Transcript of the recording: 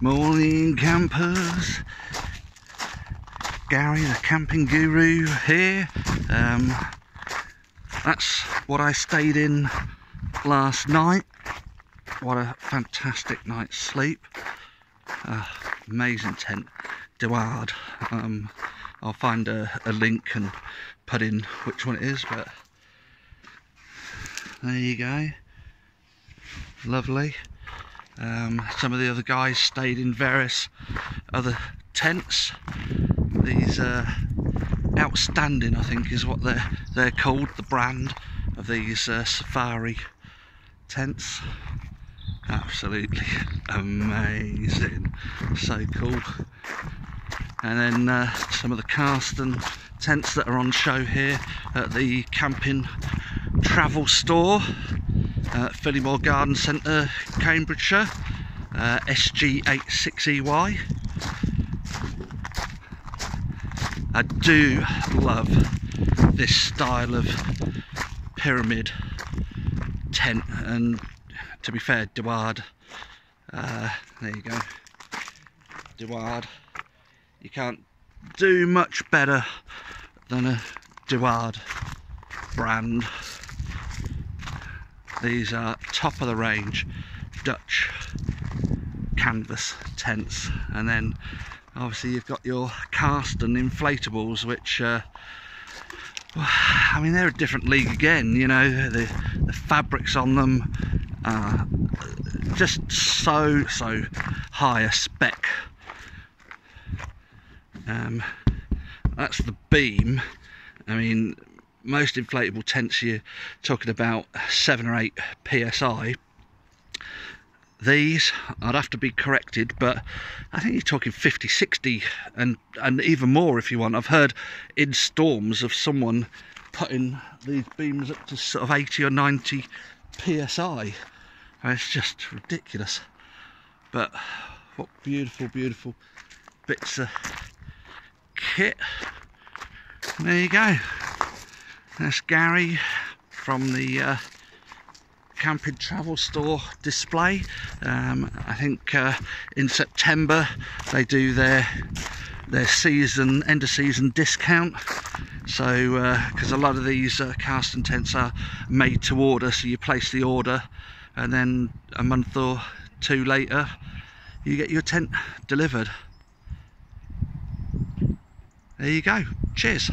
Morning campers. Gary the camping guru here. Um, that's what I stayed in last night. What a fantastic night's sleep. Uh, amazing tent. De Waard. Um, I'll find a, a link and put in which one it is, but there you go. Lovely. Um, some of the other guys stayed in various other tents. These uh, outstanding, I think, is what they're they're called. The brand of these uh, safari tents. Absolutely amazing. So cool. And then uh, some of the Karsten tents that are on show here at the camping travel store uh, Garden Centre, Cambridgeshire, uh, SG86EY. I do love this style of pyramid tent, and to be fair, De Waard, uh, there you go, De Waard, you can't do much better than a De Waard brand. These are top of the range Dutch canvas tents, and then obviously you've got your Karsten inflatables, which uh, I mean they're a different league again. You know the, the fabrics on them are just so so high a spec. Um, that's the beam. I mean most inflatable tents you're talking about seven or eight psi these I'd have to be corrected but I think you're talking 50 60 and and even more if you want. I've heard in storms of someone putting these beams up to sort of 80 or 90 psi it's just ridiculous. But what beautiful beautiful bits of kit. There you go that's Gary from the uh, camping travel store display. Um, I think uh, in September they do their their season end of season discount. So because uh, a lot of these uh, Karsten tents are made to order, so you place the order, and then a month or two later you get your tent delivered. There you go. Cheers.